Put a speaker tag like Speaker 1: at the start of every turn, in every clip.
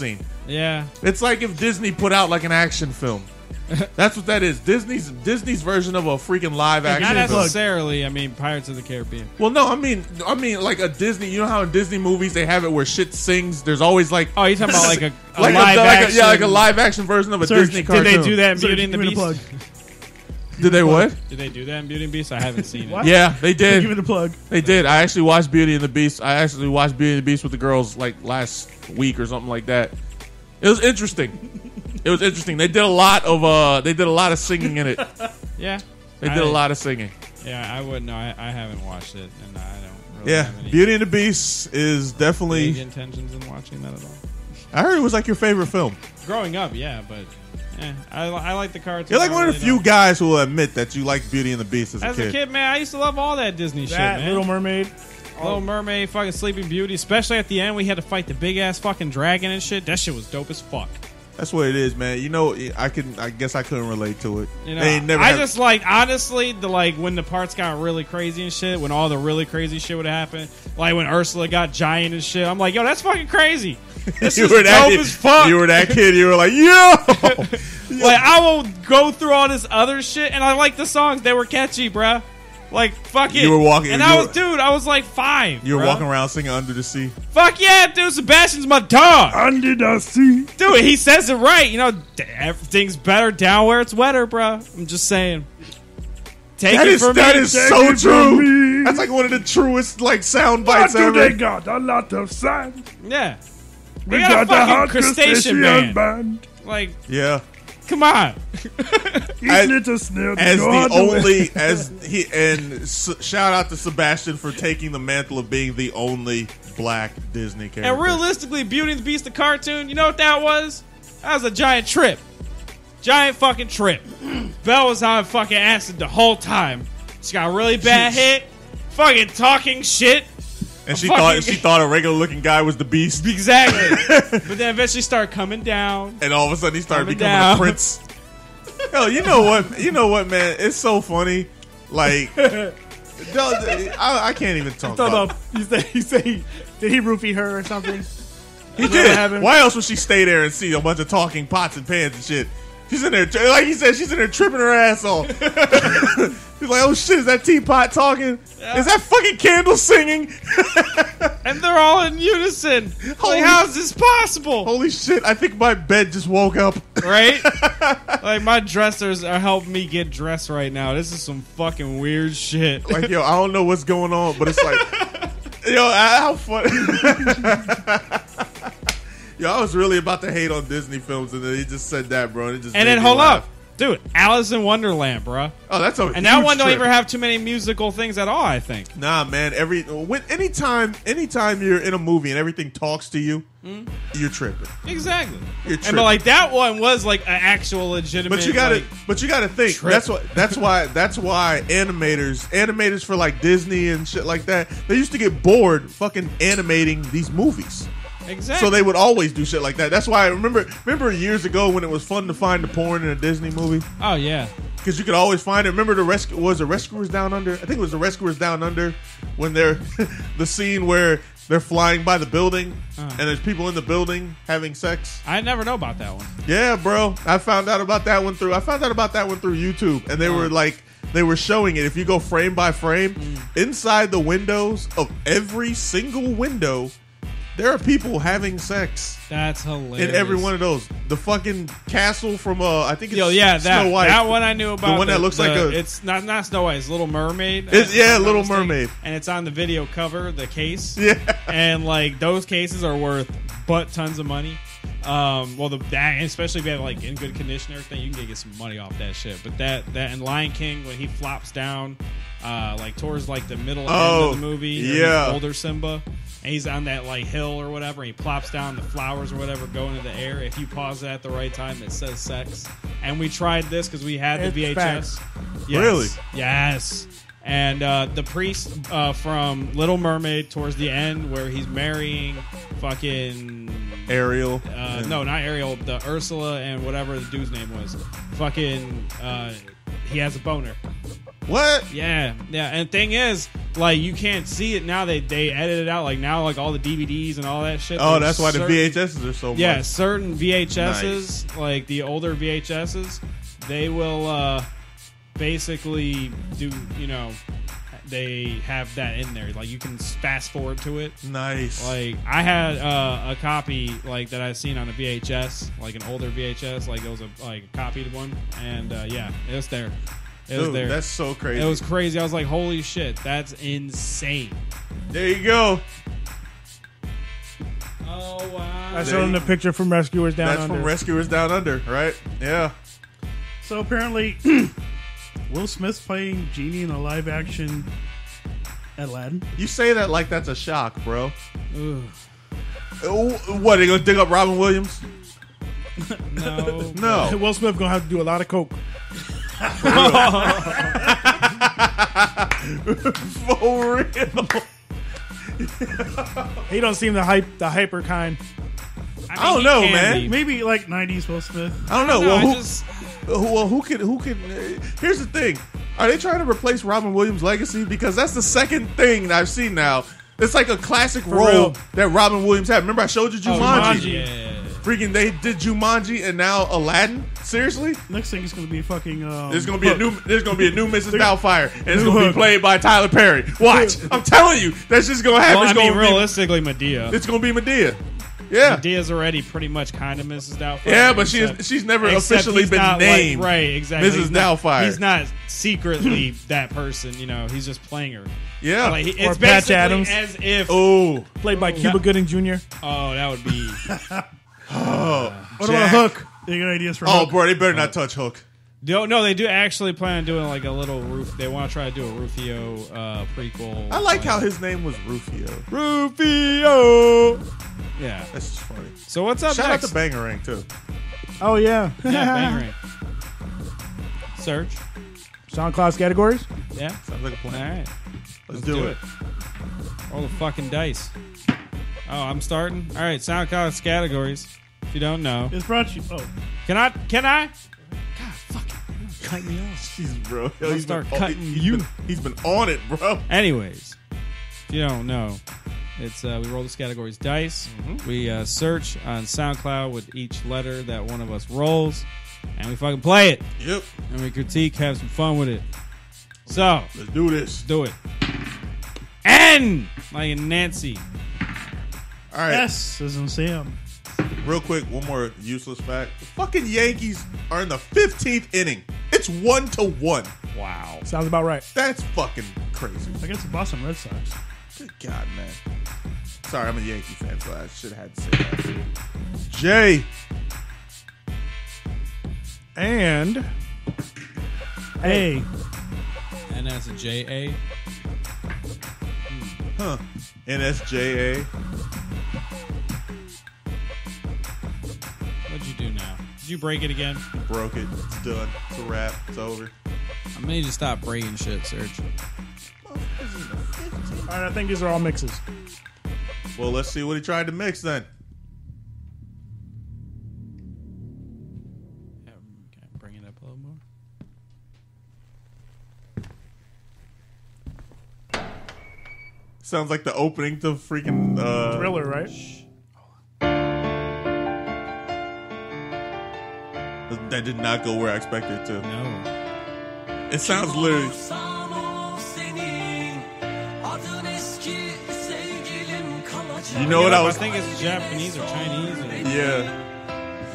Speaker 1: scene.
Speaker 2: Yeah.
Speaker 1: It's like if Disney put out like an action film. That's what that is. Disney's Disney's version of a freaking live
Speaker 2: Not
Speaker 1: action film.
Speaker 2: necessarily. I mean, Pirates of the Caribbean.
Speaker 1: Well, no, I mean, I mean, like a Disney. You know how in Disney movies they have it where shit sings. There's always like,
Speaker 2: Oh, you talking about like a, a
Speaker 1: like,
Speaker 2: live
Speaker 1: a, like
Speaker 2: action?
Speaker 1: a, yeah, like a live action version of a
Speaker 3: Serge,
Speaker 1: Disney cartoon.
Speaker 2: Did they do that in
Speaker 3: Serge,
Speaker 2: Beauty and the
Speaker 3: give the
Speaker 2: Beast?
Speaker 3: plug.
Speaker 1: Did they what?
Speaker 2: Did they do that in Beauty and the Beast? I haven't seen it.
Speaker 1: Yeah, they did.
Speaker 3: Give me
Speaker 1: did.
Speaker 3: the plug.
Speaker 1: They did. I actually watched Beauty and the Beast. I actually watched Beauty and the Beast with the girls like last week or something like that. It was interesting. It was interesting. They did a lot of uh, they did a lot of singing in it.
Speaker 2: Yeah.
Speaker 1: They did a
Speaker 2: I-
Speaker 1: lot of singing.
Speaker 2: Yeah, I wouldn't know. I, I haven't watched it, and I don't really
Speaker 1: Yeah,
Speaker 2: have any
Speaker 1: Beauty and the Beast is
Speaker 2: big
Speaker 1: definitely.
Speaker 2: intentions in watching that at all.
Speaker 1: I heard it was like your favorite film.
Speaker 2: Growing up, yeah, but eh, I, I like the cartoon.
Speaker 1: You're like one of the few
Speaker 2: don't.
Speaker 1: guys who will admit that you like Beauty and the Beast as a
Speaker 2: As
Speaker 1: kid.
Speaker 2: a kid, man, I used to love all that Disney shit,
Speaker 3: That
Speaker 2: man.
Speaker 3: Little Mermaid.
Speaker 2: Little Mermaid, fucking Sleeping Beauty, especially at the end, we had to fight the big ass fucking dragon and shit. That shit was dope as fuck.
Speaker 1: That's what it is, man. You know, I can. I guess I couldn't relate to it.
Speaker 2: You know,
Speaker 1: They ain't never
Speaker 2: I
Speaker 1: had-
Speaker 2: just like honestly the like when the parts got really crazy and shit, when all the really crazy shit would happen, like when Ursula got giant and shit. I'm like, yo, that's fucking crazy. This
Speaker 1: you
Speaker 2: is
Speaker 1: were that
Speaker 2: dope
Speaker 1: kid.
Speaker 2: as fuck.
Speaker 1: You were that kid. You were like, yo.
Speaker 2: like I will go through all this other shit, and I like the songs. They were catchy, bruh. Like fuck it.
Speaker 1: You were walking-
Speaker 2: and
Speaker 1: you
Speaker 2: I
Speaker 1: were-
Speaker 2: was dude. I was like five.
Speaker 1: you were
Speaker 2: bruh.
Speaker 1: walking around singing "Under the Sea."
Speaker 2: Fuck yeah, dude. Sebastian's my dog.
Speaker 3: Under the sea.
Speaker 2: Dude, he says it right. You know, everything's better down where it's wetter, bro. I'm just saying. Take
Speaker 1: That
Speaker 2: it
Speaker 1: is
Speaker 2: from
Speaker 1: that
Speaker 2: me.
Speaker 1: is
Speaker 3: Take
Speaker 1: so
Speaker 3: it
Speaker 1: true. That's like one of the truest like sound bites
Speaker 3: do
Speaker 1: ever.
Speaker 3: they got a lot of sand?
Speaker 2: Yeah.
Speaker 3: We
Speaker 2: got a
Speaker 3: got, the
Speaker 2: fucking
Speaker 3: hot
Speaker 2: crustacean
Speaker 3: crustacean
Speaker 2: band.
Speaker 3: band.
Speaker 2: Like,
Speaker 1: Yeah,
Speaker 2: come on.
Speaker 3: Each
Speaker 1: As-
Speaker 3: little snail
Speaker 1: as the only as he and s- shout out to Sebastian for taking the mantle of being the only black Disney character.
Speaker 2: And realistically, Beauty and the Beast, the cartoon, you know what that was? That was a giant trip. Giant fucking trip. Belle was on fucking acid the whole time. She got a really bad hit. Fucking talking shit.
Speaker 1: And she thought she thought a regular looking guy was the beast,
Speaker 2: Exactly. but then eventually started coming down.
Speaker 1: and all of a sudden he started becoming
Speaker 2: down.
Speaker 1: a prince. Hell, you know what? You know what, man? It's so funny. Like, I, I can't even talk about,
Speaker 3: you say, you say, did he roofie her or something?
Speaker 1: He did. Why else would she stay there and see a bunch of talking pots and pans and shit? She's in there, like he said, she's in there tripping her ass off. He's like, oh shit, is that teapot talking? Is that fucking candle singing?
Speaker 2: And they're all in unison.
Speaker 1: Holy-
Speaker 2: Like, how is this possible?
Speaker 1: Holy shit, I think my bed just woke up.
Speaker 2: right? like my dressers are helping me get dressed right now. This is some fucking weird shit.
Speaker 1: Like, yo, I don't know what's going on, but it's like, yo, how funny. yo, I was really about to hate on Disney films, and then he just said that, bro. And, it just
Speaker 2: and then hold
Speaker 1: laugh.
Speaker 2: up, dude, Alice in Wonderland, bruh.
Speaker 1: Oh, that's a
Speaker 2: And that one don't
Speaker 1: trip.
Speaker 2: even have too many musical things at all. I think.
Speaker 1: Nah, man. Every when anytime anytime you're in a movie and everything talks to you, hmm? you're tripping.
Speaker 2: Exactly.
Speaker 1: You're
Speaker 2: And but like that one was like an actual legitimate.
Speaker 1: but you gotta,
Speaker 2: like-
Speaker 1: but you gotta think.
Speaker 2: trip.
Speaker 1: That's what. That's why. That's why animators, animators for like Disney and shit like that, they used to get bored fucking animating these movies.
Speaker 2: Exactly.
Speaker 1: So they would always do shit like that. That's why I remember. Remember years ago when it was fun to find the porn in a Disney movie
Speaker 2: Oh yeah.
Speaker 1: because you could always find it. Remember the rescue was the Rescuers Down Under? I think it was the Rescuers Down Under when they're the scene where they're flying by the building
Speaker 2: Uh.
Speaker 1: and there's people in the building having sex.
Speaker 2: I never know about that one.
Speaker 1: Yeah, bro. I found out about that one through I found out about that one through YouTube and they
Speaker 2: Uh.
Speaker 1: were like they were showing it if you go frame by frame
Speaker 2: Mm.
Speaker 1: inside the windows of every single window there are people having sex
Speaker 2: That's hilarious.
Speaker 1: in every one of those. The fucking castle from uh I think it's
Speaker 2: Yo, yeah, that
Speaker 1: Snow White.
Speaker 2: that one I knew about.
Speaker 1: one that looks like a-
Speaker 2: It's not not Snow White. It's Little Mermaid.
Speaker 1: It's-
Speaker 2: if
Speaker 1: yeah,
Speaker 2: I'm not
Speaker 1: Little
Speaker 2: mistaken.
Speaker 1: Mermaid.
Speaker 2: and it's on the video cover, the case.
Speaker 1: Yeah.
Speaker 2: and like those cases are worth butt tons of money. Um, well, the that especially if you have like in good condition, and everything you can get some money off that shit. But that that and Lion King when he flops down, uh, like towards like the middle
Speaker 1: Oh,
Speaker 2: end of the movie,
Speaker 1: yeah.
Speaker 2: older Simba, and he's on that like hill or whatever, and he plops down, the flowers or whatever go into the air. If you pause it at the right time, it says sex. And we tried this because we had the VHS. Yes.
Speaker 1: Really?
Speaker 2: Yes. And uh, the priest uh, from Little Mermaid towards the end, where he's marrying fucking
Speaker 1: Ariel.
Speaker 2: uh, no, not Ariel, the Ursula and whatever the dude's name was. Fucking, uh, he has a boner.
Speaker 1: What?
Speaker 2: Yeah, yeah. And thing is, like, you can't see it now. They they edit it out. Like now, like all the DVDs and all that shit.
Speaker 1: Oh, that's why the
Speaker 2: certain-
Speaker 1: VHSs are so
Speaker 2: Yeah,
Speaker 1: much.
Speaker 2: certain VHSs, like the older VHSs, they will uh, basically do. You know, they have that in there. Like you can fast forward to it.
Speaker 1: Nice.
Speaker 2: Like I had uh, a copy like that I've seen on a VHS, like an older VHS, like it was a like a copied one, and uh, yeah, it was there. It was there.
Speaker 1: that's so crazy.
Speaker 2: It was crazy. I was like, holy shit, that's insane.
Speaker 1: there you go.
Speaker 2: Oh wow.
Speaker 3: I showed him the picture from Rescuers Down
Speaker 1: That's
Speaker 3: Under.
Speaker 1: from Rescuers Down Under, right? Yeah.
Speaker 3: so apparently, Will Smith's playing Genie in a live action Aladdin.
Speaker 1: You say that like that's a shock, bro.
Speaker 2: Ugh.
Speaker 1: Uh, What, they gonna dig up Robin Williams?
Speaker 2: No.
Speaker 1: No.
Speaker 3: Will Smith gonna have to do a lot of coke.
Speaker 1: For real.
Speaker 3: He don't seem the hype, the hyper kind.
Speaker 2: I,
Speaker 1: I don't know, man.
Speaker 2: be.
Speaker 3: Maybe like '90s Will Smith.
Speaker 1: I don't know.
Speaker 2: No,
Speaker 1: well,
Speaker 2: I
Speaker 1: who,
Speaker 2: just-
Speaker 1: who, well, who can, who can, here's the thing. Are they trying to replace Robin Williams' legacy? Because that's the second thing that I've seen now. It's like a classic role
Speaker 3: real.
Speaker 1: that Robin Williams had. Remember I showed you
Speaker 2: Oh,
Speaker 1: Jumanji?
Speaker 3: Jumanji.
Speaker 2: Yeah.
Speaker 1: Freaking, they did Jumanji and now Aladdin? Seriously?
Speaker 3: Next thing is gonna be fucking. Um,
Speaker 1: There's gonna be a new. There's gonna be a new Mrs. Doubtfire, and it's gonna be played by Tyler Perry. Watch, I'm telling you, that's just gonna happen.
Speaker 2: Well, I
Speaker 1: it's,
Speaker 2: mean,
Speaker 1: gonna be,
Speaker 2: realistically, Madea.
Speaker 1: it's gonna be Madea. Yeah,
Speaker 2: Madea's already pretty much kind of Mrs. Doubtfire.
Speaker 1: yeah, but she is,
Speaker 2: except-
Speaker 1: she's never officially been
Speaker 2: not, like,
Speaker 1: named
Speaker 2: right, exactly.
Speaker 1: Mrs.
Speaker 2: He's not-
Speaker 1: Doubtfire.
Speaker 2: He's not secretly that person. You know, he's just playing her.
Speaker 1: Yeah.
Speaker 2: Like, he-
Speaker 3: Or
Speaker 2: it's
Speaker 3: Patch
Speaker 2: basically
Speaker 3: Adams.
Speaker 2: as if.
Speaker 1: oh,
Speaker 3: played by Cuba
Speaker 2: Yeah.
Speaker 3: Gooding Jr.
Speaker 2: Oh, that would be.
Speaker 3: Oh, What
Speaker 1: Jack.
Speaker 3: about Hook? Any good ideas for
Speaker 1: oh,
Speaker 3: Hook?
Speaker 1: bro, they better not touch Hook.
Speaker 2: No, no, they do actually plan on doing like a little roof. They want to try to do a Rufio uh, prequel.
Speaker 1: I like how his name was Rufio.
Speaker 2: Rufio. Yeah.
Speaker 1: That's just funny.
Speaker 2: So what's up
Speaker 1: Shout
Speaker 2: next?
Speaker 1: out to Bangerang too.
Speaker 3: Oh yeah.
Speaker 2: yeah, Bangerang. Search.
Speaker 3: SoundCloud Scattergories.
Speaker 2: Yeah.
Speaker 1: Sounds like a plan.
Speaker 2: All right,
Speaker 1: Let's, do, it.
Speaker 2: Roll the fucking dice. Oh, I'm starting. All right, SoundCloud Scattergories. If you don't know,
Speaker 3: It's brought you. Oh,
Speaker 2: can I? Can I? God. Cut me off.
Speaker 1: Jeez, bro. Yo,
Speaker 2: I'll
Speaker 1: he's
Speaker 2: start
Speaker 1: been,
Speaker 2: cutting
Speaker 1: he's
Speaker 2: you.
Speaker 1: Been, he's been on it, bro.
Speaker 2: Anyways, if you don't know, it's uh, we roll these Scattergories dice.
Speaker 1: Mm-hmm.
Speaker 2: We uh, search on SoundCloud with each letter that one of us rolls, and we fucking play it,
Speaker 1: Yep.
Speaker 2: and we critique, have some fun with it. So
Speaker 1: Let's do this.
Speaker 2: do it. N like Nancy.
Speaker 1: All right.
Speaker 3: S is in Sam.
Speaker 1: Real quick, one more useless fact. The fucking Yankees are in the 15th inning. It's one to one.
Speaker 2: Wow.
Speaker 3: Sounds about right.
Speaker 1: That's fucking crazy.
Speaker 3: I guess the Boston Red Sox.
Speaker 1: Good God, man. Sorry, I'm a Yankee fan, so I should have had to say that. Jay.
Speaker 3: And A.
Speaker 2: And that's a J A.
Speaker 1: Huh. NSJA.
Speaker 2: You break it again?
Speaker 1: Broke it. It's done. It's a wrap. It's over.
Speaker 2: I need to stop breaking shit, Serge.
Speaker 3: All right, I think these are all mixes.
Speaker 1: Well, let's see what he tried to mix then.
Speaker 2: Yeah, can I bring it up a little more?
Speaker 1: Sounds like the opening to freaking uh,
Speaker 3: Thriller, right?
Speaker 1: That did not go where I expected it to.
Speaker 2: No.
Speaker 1: It sounds literally.
Speaker 4: Olursan ol senin, adın eski sevgilim kalacak.
Speaker 1: You know what I was?
Speaker 2: I think it's Japanese or Chinese. Or,
Speaker 1: Yeah.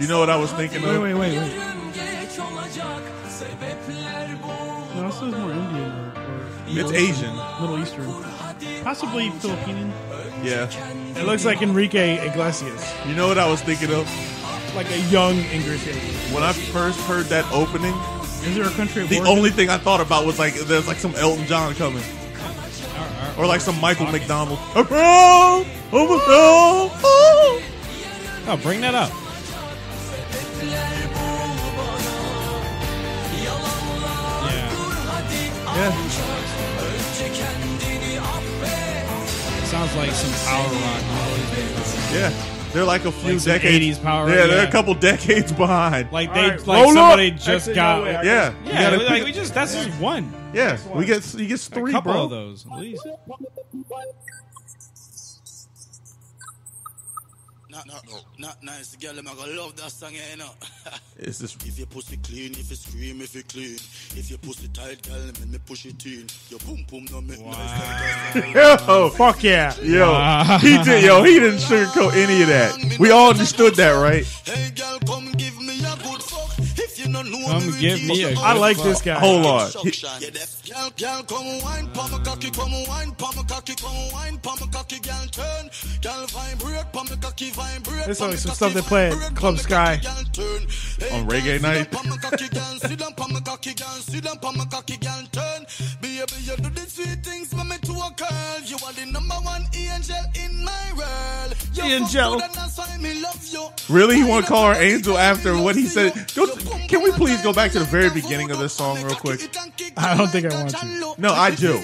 Speaker 1: You know what I was thinking
Speaker 3: Wait,
Speaker 1: of?
Speaker 3: wait, wait, wait.
Speaker 4: Yarın geç olacak, sebepler bu.
Speaker 3: No, this is more Indian or, or
Speaker 1: It's Asian.
Speaker 3: Middle Eastern. Possibly Filipino.
Speaker 1: Yeah.
Speaker 3: It looks like Enrique Iglesias.
Speaker 1: You know what I was thinking of?
Speaker 3: Like a young Enrique.
Speaker 1: When I first heard that opening,
Speaker 3: Is there a country
Speaker 1: the
Speaker 3: origin?
Speaker 1: only thing I thought about was like there's like some Elton John coming. Or like some Michael McDonald. Oh,
Speaker 2: oh, bring that up. Yeah.
Speaker 1: Yeah.
Speaker 2: Sounds like some power rock.
Speaker 1: Yeah. They're like a few
Speaker 2: Like some
Speaker 1: decades.
Speaker 2: 80s power,
Speaker 1: Yeah, they're
Speaker 2: yeah.
Speaker 1: a couple decades behind.
Speaker 2: Like they,
Speaker 3: right,
Speaker 2: like
Speaker 3: roll
Speaker 2: somebody
Speaker 3: up.
Speaker 2: just
Speaker 3: Actually,
Speaker 2: got.
Speaker 3: no, wait,
Speaker 1: yeah,
Speaker 2: yeah,
Speaker 1: gotta
Speaker 2: like we just that's just one.
Speaker 1: yeah. We get he gets
Speaker 2: A
Speaker 1: three,
Speaker 2: couple
Speaker 1: bro.
Speaker 2: of those at least.
Speaker 5: Not, not, no, not nice. Girl, I'm gonna love that song, you know.
Speaker 1: It's this.
Speaker 5: if your pussy clean, if you scream, if you clean. If your pussy tight, girl, let me push it in. Your boom boom no make noise like.
Speaker 1: Yo,
Speaker 3: Fuck yeah.
Speaker 1: yo,
Speaker 2: Wow.
Speaker 1: he did. Yo, he didn't sugarcoat any of that. We all understood that, right?
Speaker 5: Hey, girl, come give
Speaker 2: Come
Speaker 5: me,
Speaker 2: give me a
Speaker 3: I like this guy.
Speaker 1: Hold on.
Speaker 3: This is like some stuff they play at Club Sky.
Speaker 5: cocky, girl, turn. Hey,
Speaker 1: On reggae night?
Speaker 5: down, palm cocky, girl, sit down, palm a cocky, girl, sit down, a cocky, girl, turn. Baby, do the sweet things for me to a girl. You are the number one angel in my world. You
Speaker 3: Angel.
Speaker 5: fuck good and that's why me love you.
Speaker 1: Really, he want to call her Angel after what he said? Go, can we please go back to the very beginning of this song real quick?
Speaker 3: I don't think I want to.
Speaker 1: No, I do.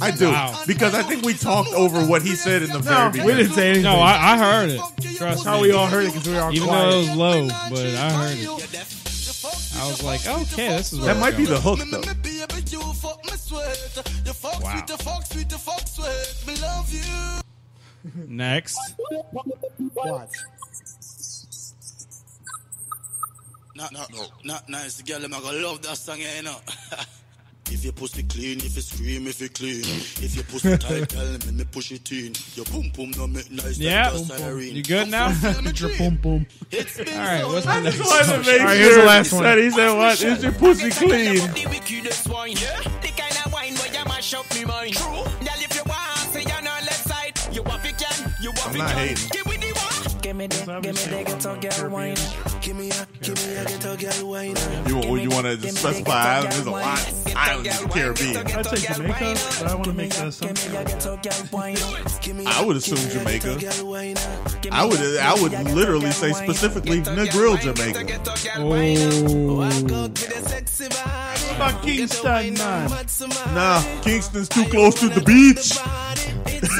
Speaker 1: I do
Speaker 2: Wow.
Speaker 1: because I think we talked over what he said in the very beginning.
Speaker 3: we didn't say anything.
Speaker 2: No, I, I heard it. Trust
Speaker 3: How
Speaker 2: me.
Speaker 3: we all heard it because we were all
Speaker 2: Even though
Speaker 3: quiet.
Speaker 2: it was low, but I heard it. I was like, okay, this is where
Speaker 1: That
Speaker 2: we're
Speaker 1: might be
Speaker 2: going.
Speaker 1: the hook though.
Speaker 2: Wow. Next,
Speaker 3: Watch.
Speaker 5: Not, not, no, not nice. Girl, I'm gonna love that song, you know. If your pussy clean, if you scream, if you clean. If your pussy tight, girl, let me push it in. Your boom boom no make nice.
Speaker 2: Yeah.
Speaker 5: like a siren.
Speaker 2: You good now?
Speaker 3: Your boom boom.
Speaker 5: It's been
Speaker 2: all right. What's the
Speaker 5: long.
Speaker 2: next?
Speaker 1: Just wanted to
Speaker 2: song?
Speaker 1: make
Speaker 3: All right, here's the last one.
Speaker 1: that he said, "What is your pussy clean?"
Speaker 6: The wickedest wine, yeah. The kind of wine where you mash up me mind. True. Girl, if you want, say you're not left side. You want it, can. You want
Speaker 1: I'm not hating.
Speaker 6: Give me the one. Give me the, give me
Speaker 3: obviously
Speaker 6: the ghetto girl wine. Give me a, give me a ghetto girl wine.
Speaker 1: You, you want to specify islands? There's a lot islands in the Caribbean.
Speaker 3: I'd say Jamaica, but I want to make that something.
Speaker 1: I would assume Jamaica. I would I would literally say specifically Negril, Jamaica.
Speaker 2: Oh,
Speaker 3: Fuck Kingston, man.
Speaker 1: Nah, Kingston's too close to the beach.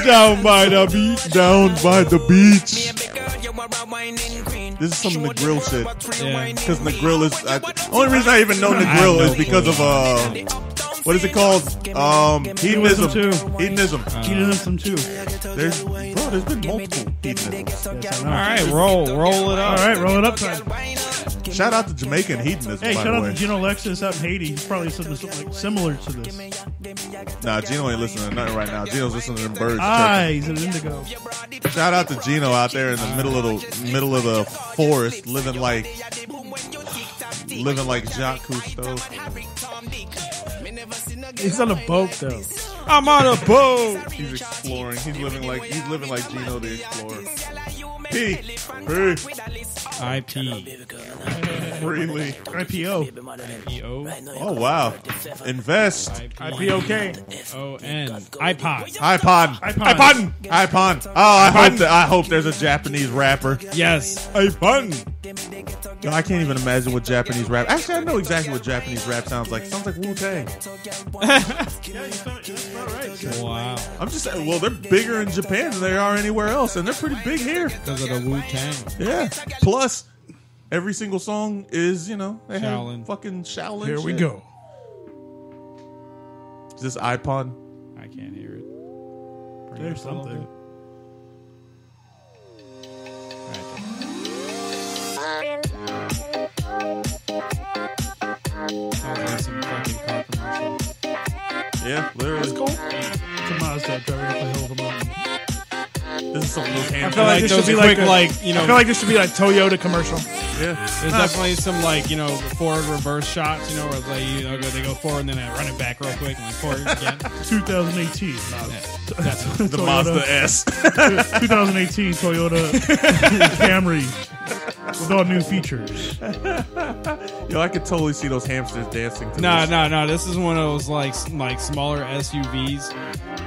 Speaker 2: down by the beach.
Speaker 1: Down by the beach.
Speaker 6: This
Speaker 1: is some Negril shit.
Speaker 2: Yeah.
Speaker 1: Because Negril is. I, only reason I even know Negril
Speaker 2: no
Speaker 1: is because of uh, what is it called? Um, hedonism.
Speaker 3: too.
Speaker 1: Hedonism.
Speaker 3: Hedonism too.
Speaker 1: There's bro, there's been multiple hedonisms.
Speaker 2: All right, roll, roll it up.
Speaker 3: All right, roll it up time.
Speaker 1: Shout out to Jamaican hedonism,
Speaker 3: Hey,
Speaker 1: by
Speaker 3: shout
Speaker 1: the
Speaker 3: out
Speaker 1: way.
Speaker 3: to Gino Lexus out in Haiti. He's probably something like similar to this.
Speaker 1: Nah, Gino ain't listening to nothing right now. Gino's listening to them birds.
Speaker 3: Ah,
Speaker 1: chirping.
Speaker 3: he's an indigo.
Speaker 1: Shout out to Gino out there in the middle of the middle of the forest, living like living like Jacques Cousteau.
Speaker 3: He's on a boat though.
Speaker 2: I'm on a boat.
Speaker 1: He's exploring. He's living like he's living like Gino the Explorer. P. P.
Speaker 2: IP.
Speaker 1: Freely.
Speaker 3: IPO.
Speaker 2: E-O.
Speaker 1: Oh wow. Invest.
Speaker 3: IPOK.
Speaker 2: O N. iPod.
Speaker 1: iPod.
Speaker 3: iPod.
Speaker 1: iPod. Oh, I hope that I hope there's a Japanese rapper.
Speaker 2: Yes. iPod.
Speaker 1: Yo, I can't even imagine what Japanese rap. Actually, I know exactly what Japanese rap sounds like. It sounds like Wu Tang.
Speaker 2: Wow.
Speaker 1: I'm just saying. Well, they're bigger in Japan than they are anywhere else, and they're pretty big here.
Speaker 2: Because of the Wu Tang.
Speaker 1: Yeah. Plus, every single song is you know they
Speaker 2: Shaolin.
Speaker 1: have fucking Shaolin.
Speaker 3: Here we
Speaker 1: shit.
Speaker 3: go.
Speaker 1: Is this iPod?
Speaker 2: I can't hear it. Bring
Speaker 3: There's
Speaker 2: up
Speaker 3: something.
Speaker 2: bit. There. Sounds like some fucking car commercial.
Speaker 1: Yeah, literally.
Speaker 3: Cool. It's a Mazda driving up the hill of the mountain.
Speaker 1: This is something Luke
Speaker 3: I feel like,
Speaker 2: Like
Speaker 3: this should be
Speaker 2: quick,
Speaker 3: like, a,
Speaker 2: like, you know-
Speaker 3: I feel like this should be like Toyota commercial.
Speaker 1: Yeah.
Speaker 2: There's definitely some like you know forward reverse shots, you know, where like you know they go forward and then they run it back real quick and then forward again.
Speaker 3: 2018.
Speaker 2: That's
Speaker 1: The Mazda S.
Speaker 3: 2018 Toyota Camry with all new features.
Speaker 1: Yo, I could totally see those hamsters dancing. To
Speaker 2: no,
Speaker 1: this.
Speaker 2: no, no. This is one of those like like smaller SUVs.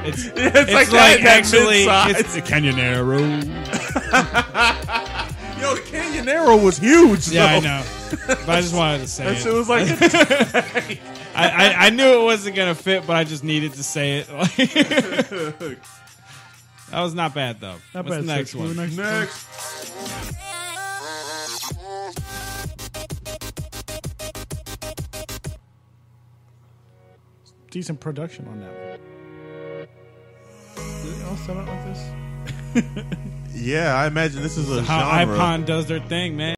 Speaker 2: It's
Speaker 1: It's,
Speaker 2: it's,
Speaker 1: like,
Speaker 2: like,
Speaker 1: that, that
Speaker 2: actually
Speaker 1: mid-size.
Speaker 2: it's the Canyonero.
Speaker 1: Yo, the Canyonero was huge.
Speaker 2: Yeah, I know. But I just wanted to say
Speaker 1: That
Speaker 2: it.
Speaker 1: shit was like
Speaker 2: I, I, I knew it wasn't gonna fit, but I just needed to say it. that was not bad though.
Speaker 3: Not
Speaker 2: What's
Speaker 3: bad.
Speaker 2: the next
Speaker 3: Six.
Speaker 2: one?
Speaker 3: Next,
Speaker 1: next.
Speaker 3: Decent production on that one. Did it all start out like this?
Speaker 1: Yeah, I imagine this is a
Speaker 2: How
Speaker 1: genre.
Speaker 2: Ipon does their thing, man.